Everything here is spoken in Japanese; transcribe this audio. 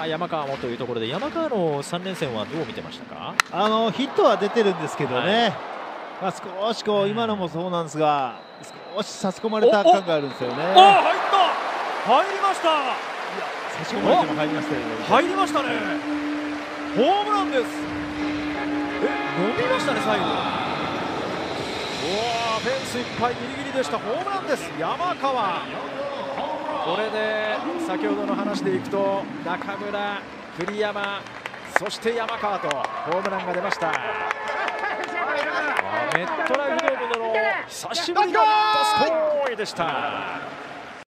あ山川もというところで山川の3連戦はどう見てましたか？あのヒットは出てるんですけどね、はい、まあ、少しこう今のもそうなんですが少し差し込まれた感があるんですよね。入った。入りました。いや差し込まれても入りましたよね。入りましたね。ホームランです。え伸びましたね最後。おおフェンスいっぱいギリギリでした。ホームランです。山川。これで先ほどの話でいくと中村、栗山そして山川とホームランが出ました。メットライフドームでの久しぶりのバスコーイでした